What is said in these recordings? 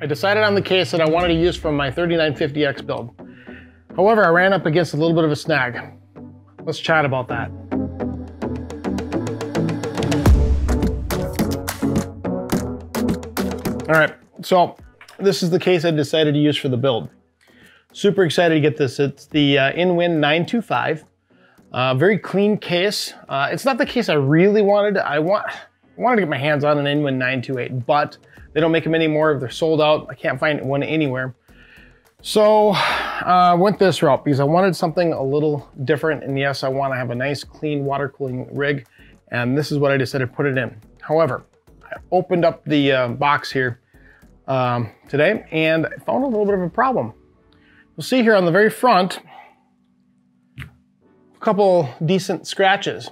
I decided on the case that I wanted to use from my 3950X build. However, I ran up against a little bit of a snag. Let's chat about that. All right, so this is the case I decided to use for the build. Super excited to get this. It's the uh, Inwin 925. Uh, very clean case. Uh, it's not the case I really wanted. I want I wanted to get my hands on an Inwin 928, but they don't make them anymore. They're sold out. I can't find one anywhere. So I uh, went this route because I wanted something a little different. And yes, I want to have a nice, clean water cooling rig. And this is what I decided to put it in. However, I opened up the uh, box here um, today and I found a little bit of a problem. You'll see here on the very front, a couple decent scratches.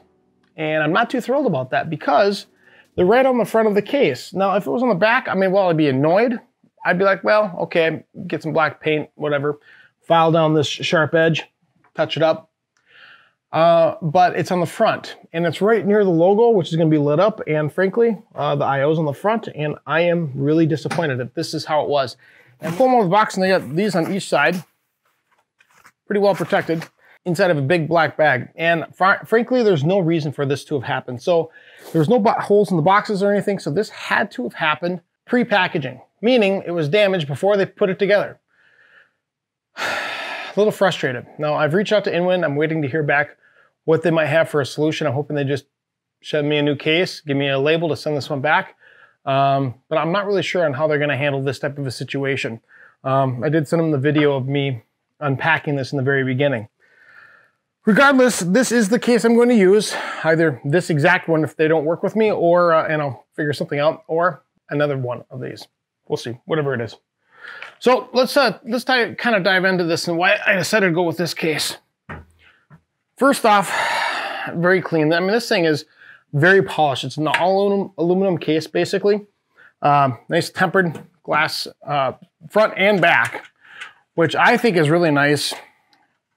And I'm not too thrilled about that because they're right on the front of the case. Now, if it was on the back, I mean, well, I'd be annoyed. I'd be like, well, okay, get some black paint, whatever. File down this sharp edge, touch it up. Uh, but it's on the front and it's right near the logo, which is gonna be lit up. And frankly, uh, the IO's on the front and I am really disappointed that this is how it was. And pull them out of the box and they got these on each side pretty well protected inside of a big black bag. And fr frankly, there's no reason for this to have happened. So there's no holes in the boxes or anything. So this had to have happened pre-packaging, meaning it was damaged before they put it together. a little frustrated. Now I've reached out to Inwin. I'm waiting to hear back what they might have for a solution. I'm hoping they just send me a new case, give me a label to send this one back. Um, but I'm not really sure on how they're going to handle this type of a situation. Um, I did send them the video of me unpacking this in the very beginning. Regardless, this is the case I'm going to use, either this exact one if they don't work with me, or, uh, and I'll figure something out, or another one of these. We'll see, whatever it is. So let's, uh, let's kind of dive into this and why I decided to go with this case. First off, very clean. I mean, this thing is very polished. It's an all aluminum, aluminum case, basically. Um, nice tempered glass uh, front and back which I think is really nice.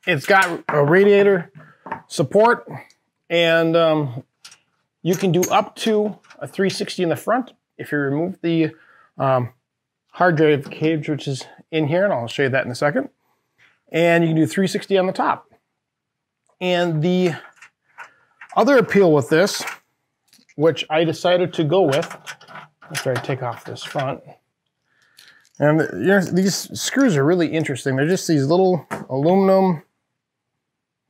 It's got a radiator support and um, you can do up to a 360 in the front if you remove the um, hard drive cage, which is in here, and I'll show you that in a second. And you can do 360 on the top. And the other appeal with this, which I decided to go with, after I take off this front, and you know, these screws are really interesting. They're just these little aluminum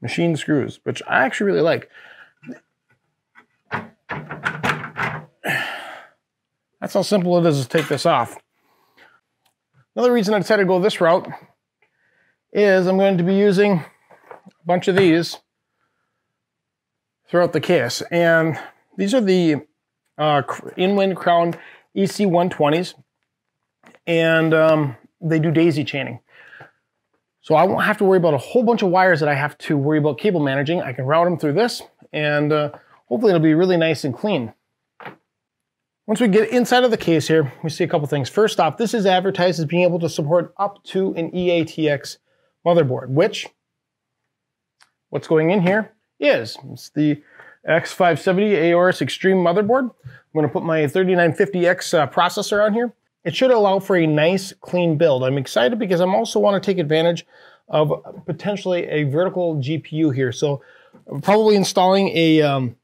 machine screws, which I actually really like. That's how simple it is to take this off. Another reason I decided to go this route is I'm going to be using a bunch of these throughout the case. And these are the uh, Crown EC120s and um, they do daisy chaining. So I won't have to worry about a whole bunch of wires that I have to worry about cable managing. I can route them through this and uh, hopefully it'll be really nice and clean. Once we get inside of the case here, we see a couple things. First off, this is advertised as being able to support up to an EATX motherboard, which what's going in here is it's the X570 Aorus Extreme motherboard. I'm going to put my 3950X uh, processor on here. It should allow for a nice, clean build. I'm excited because I'm also want to take advantage of potentially a vertical GPU here. So I'm probably installing a, um,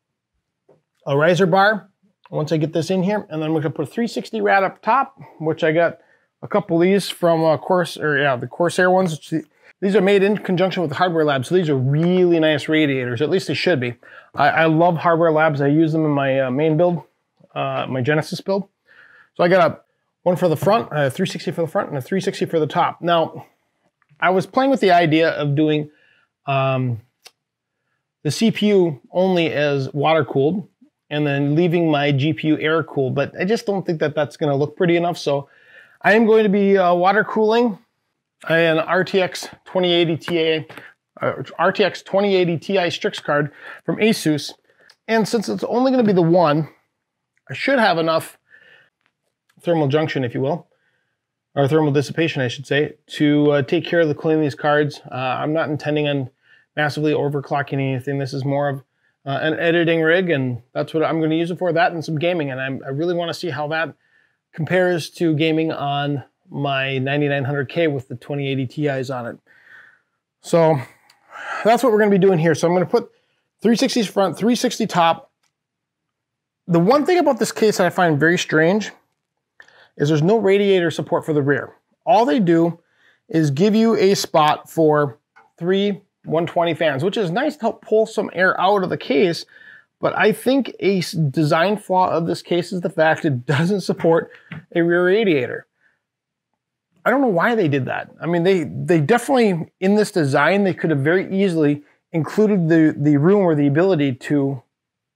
a riser bar once I get this in here. And then we're gonna put a 360 rad up top, which I got a couple of these from uh, Course, or yeah, the Corsair ones. These are made in conjunction with Hardware Labs, so these are really nice radiators, at least they should be. I, I love Hardware Labs. I use them in my uh, main build, uh, my Genesis build. So I got a one for the front, a 360 for the front, and a 360 for the top. Now, I was playing with the idea of doing um, the CPU only as water cooled and then leaving my GPU air cooled, but I just don't think that that's going to look pretty enough. So I am going to be uh, water cooling an RTX 2080 Ti, uh, RTX 2080 Ti Strix card from Asus. And since it's only going to be the one, I should have enough thermal junction, if you will, or thermal dissipation, I should say, to uh, take care of the cooling of these cards. Uh, I'm not intending on massively overclocking anything. This is more of uh, an editing rig, and that's what I'm going to use it for, that and some gaming. And I'm, i really want to see how that compares to gaming on my 9900K with the 2080 Ti's on it. So that's what we're gonna be doing here. So I'm gonna put 360s front, 360 top. The one thing about this case that I find very strange is there's no radiator support for the rear. All they do is give you a spot for three 120 fans, which is nice to help pull some air out of the case. But I think a design flaw of this case is the fact it doesn't support a rear radiator. I don't know why they did that. I mean, they they definitely in this design they could have very easily included the the room or the ability to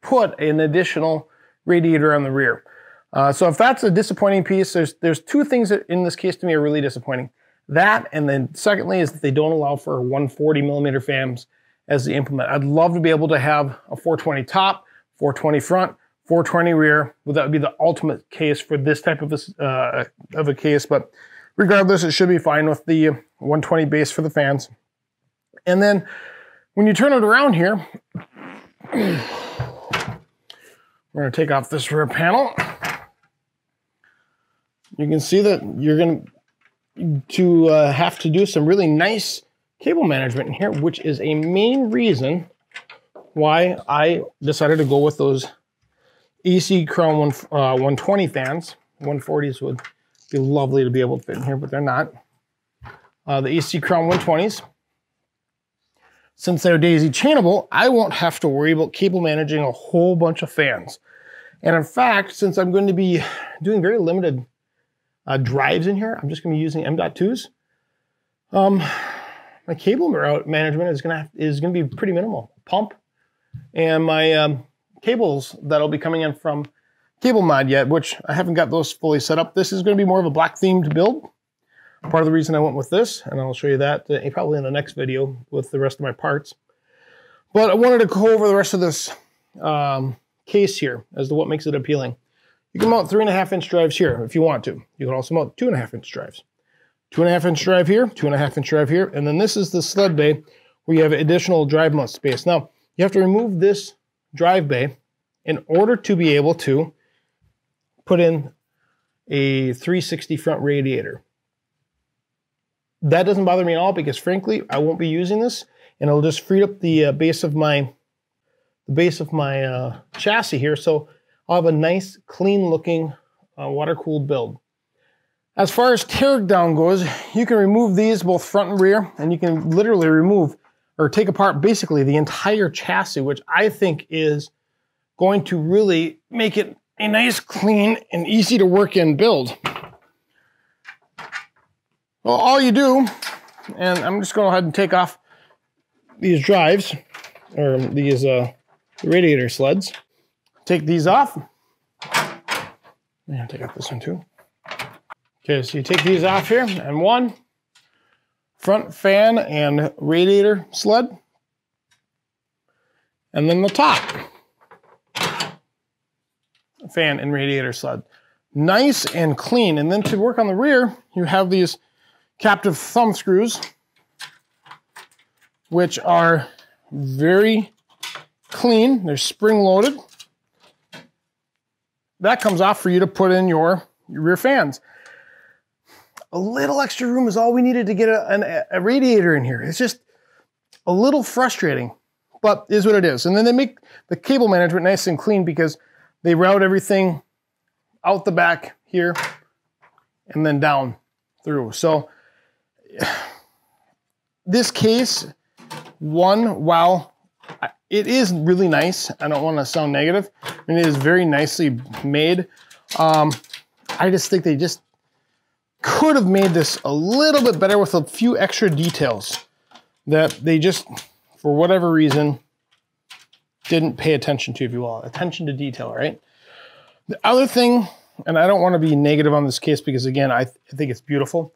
put an additional radiator on the rear. Uh, so if that's a disappointing piece, there's there's two things that in this case to me are really disappointing. That and then secondly is that they don't allow for 140 millimeter fans as the implement. I'd love to be able to have a 420 top, 420 front, 420 rear. Well, that would be the ultimate case for this type of a, uh, of a case, but regardless, it should be fine with the 120 base for the fans. And then when you turn it around here, we're gonna take off this rear panel. You can see that you're gonna to uh, have to do some really nice cable management in here, which is a main reason why I decided to go with those EC Crown 1, uh, 120 fans. 140s would be lovely to be able to fit in here, but they're not. Uh, the EC Crown 120s. Since they're daisy chainable, I won't have to worry about cable managing a whole bunch of fans. And in fact, since I'm going to be doing very limited uh, drives in here, I'm just going to be using M.2s. Um, my cable route management is going to is going to be pretty minimal. Pump and my um, cables that'll be coming in from Cable Mod yet, which I haven't got those fully set up. This is going to be more of a black themed build. Part of the reason I went with this, and I'll show you that uh, probably in the next video with the rest of my parts. But I wanted to go over the rest of this um, case here as to what makes it appealing. You can mount three and a half inch drives here if you want to. You can also mount two and a half inch drives. Two and a half inch drive here, two and a half inch drive here, and then this is the sled bay where you have additional drive mount space. Now, you have to remove this drive bay in order to be able to put in a 360 front radiator. That doesn't bother me at all because frankly, I won't be using this and it'll just free up the uh, base of my the base of my uh, chassis here. So I'll have a nice, clean looking uh, water cooled build. As far as tear down goes, you can remove these both front and rear and you can literally remove or take apart basically the entire chassis, which I think is going to really make it a nice, clean, and easy to work in build. Well, all you do, and I'm just going to go ahead and take off these drives, or these uh, radiator sleds. Take these off. Yeah, take off this one too. Okay, so you take these off here, and one front fan and radiator sled, and then the top fan and radiator sled. Nice and clean. And then to work on the rear, you have these captive thumb screws, which are very clean. They're spring loaded. That comes off for you to put in your, your rear fans. A little extra room is all we needed to get a, a radiator in here. It's just a little frustrating, but is what it is. And then they make the cable management nice and clean because they route everything out the back here and then down through. So this case, one, while it is really nice, I don't want to sound negative. and it is very nicely made. Um, I just think they just could have made this a little bit better with a few extra details that they just, for whatever reason, didn't pay attention to, if you will. Attention to detail, right? The other thing, and I don't want to be negative on this case because again, I, th I think it's beautiful.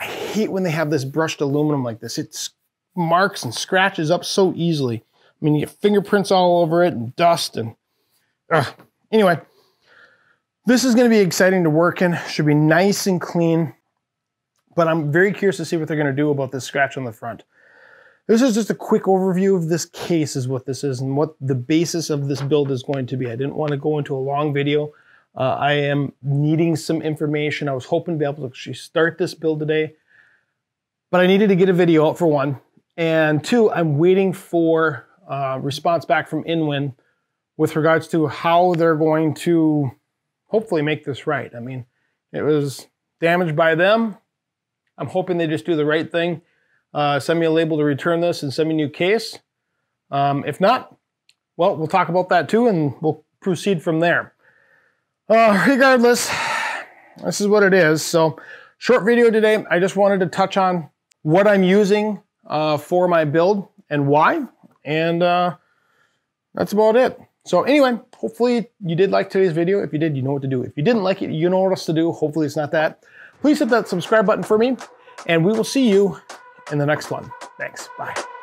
I hate when they have this brushed aluminum like this. It marks and scratches up so easily. I mean, you get fingerprints all over it and dust and, uh, anyway, this is going to be exciting to work in. Should be nice and clean, but I'm very curious to see what they're going to do about this scratch on the front. This is just a quick overview of this case is what this is and what the basis of this build is going to be. I didn't want to go into a long video Uh, I am needing some information. I was hoping to be able to actually start this build today, but I needed to get a video out for one. And two, I'm waiting for uh, response back from InWin with regards to how they're going to hopefully make this right. I mean, it was damaged by them. I'm hoping they just do the right thing. Uh, send me a label to return this and send me a new case. Um, if not, well, we'll talk about that too and we'll proceed from there. Uh, regardless, this is what it is. So short video today. I just wanted to touch on what I'm using uh, for my build and why. And uh, that's about it. So anyway, hopefully you did like today's video. If you did, you know what to do. If you didn't like it, you know what else to do. Hopefully it's not that. Please hit that subscribe button for me, and we will see you in the next one. Thanks. Bye.